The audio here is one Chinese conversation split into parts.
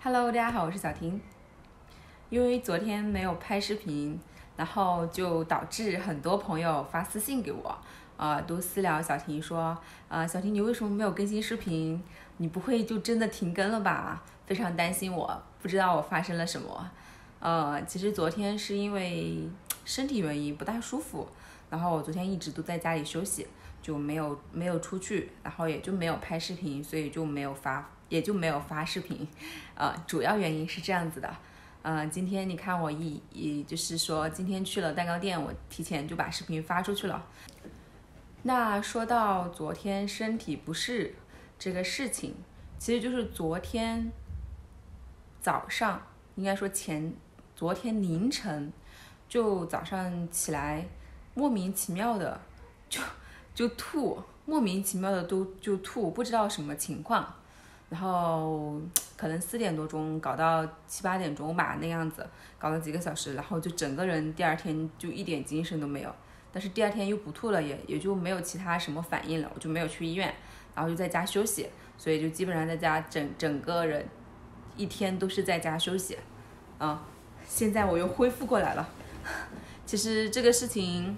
Hello，大家好，我是小婷。因为昨天没有拍视频，然后就导致很多朋友发私信给我，呃，都私聊小婷说，呃，小婷你为什么没有更新视频？你不会就真的停更了吧？非常担心我，不知道我发生了什么。呃，其实昨天是因为身体原因不大舒服，然后我昨天一直都在家里休息，就没有没有出去，然后也就没有拍视频，所以就没有发。也就没有发视频，呃，主要原因是这样子的，嗯，今天你看我一，一就是说今天去了蛋糕店，我提前就把视频发出去了。那说到昨天身体不适这个事情，其实就是昨天早上，应该说前昨天凌晨，就早上起来莫名其妙的就就吐，莫名其妙的都就吐，不知道什么情况。然后可能四点多钟搞到七八点钟吧，那样子搞了几个小时，然后就整个人第二天就一点精神都没有。但是第二天又不吐了，也也就没有其他什么反应了，我就没有去医院，然后就在家休息，所以就基本上在家整整个人一天都是在家休息。啊，现在我又恢复过来了。其实这个事情，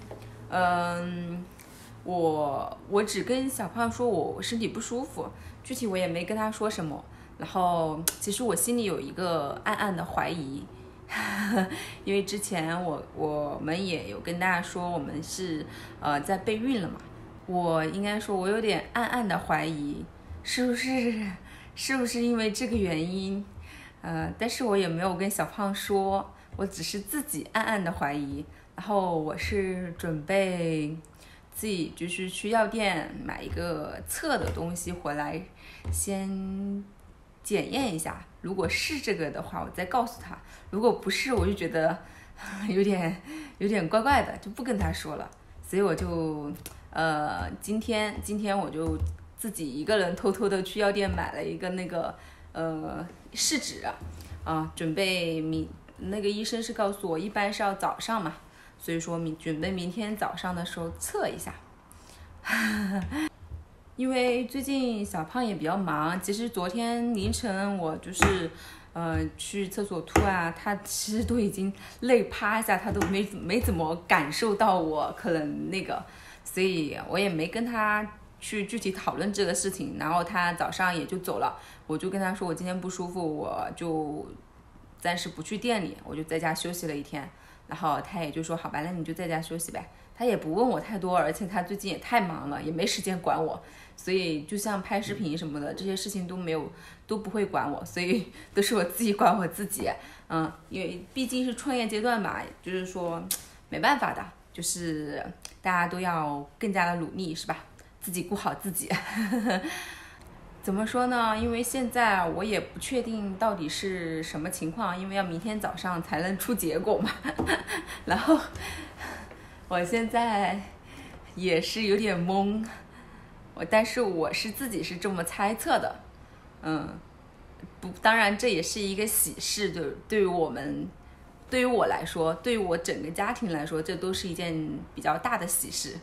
嗯。我我只跟小胖说我身体不舒服，具体我也没跟他说什么。然后其实我心里有一个暗暗的怀疑，因为之前我我们也有跟大家说我们是呃在备孕了嘛。我应该说，我有点暗暗的怀疑，是不是是不是因为这个原因？呃，但是我也没有跟小胖说，我只是自己暗暗的怀疑。然后我是准备。自己就是去药店买一个测的东西回来，先检验一下。如果是这个的话，我再告诉他；如果不是，我就觉得 有点有点怪怪的，就不跟他说了。所以我就呃，今天今天我就自己一个人偷偷的去药店买了一个那个呃试纸啊，准备明那个医生是告诉我，一般是要早上嘛。所以说明准备明天早上的时候测一下，因为最近小胖也比较忙。其实昨天凌晨我就是，呃，去厕所吐啊，他其实都已经累趴下，他都没没怎么感受到我可能那个，所以我也没跟他去具体讨论这个事情。然后他早上也就走了，我就跟他说我今天不舒服，我就暂时不去店里，我就在家休息了一天。然后他也就说好吧，那你就在家休息呗。他也不问我太多，而且他最近也太忙了，也没时间管我。所以就像拍视频什么的这些事情都没有，都不会管我，所以都是我自己管我自己。嗯，因为毕竟是创业阶段嘛，就是说没办法的，就是大家都要更加的努力，是吧？自己顾好自己。怎么说呢？因为现在我也不确定到底是什么情况，因为要明天早上才能出结果嘛。然后我现在也是有点懵，我但是我是自己是这么猜测的，嗯，不，当然这也是一个喜事，就对于我们，对于我来说，对于我整个家庭来说，这都是一件比较大的喜事，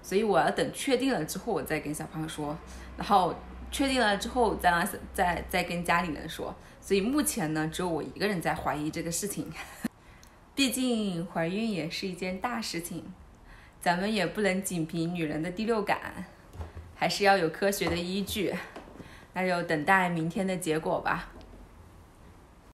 所以我要等确定了之后，我再跟小胖说，然后。确定了之后，再再再跟家里人说。所以目前呢，只有我一个人在怀疑这个事情。毕竟怀孕也是一件大事情，咱们也不能仅凭女人的第六感，还是要有科学的依据。那就等待明天的结果吧。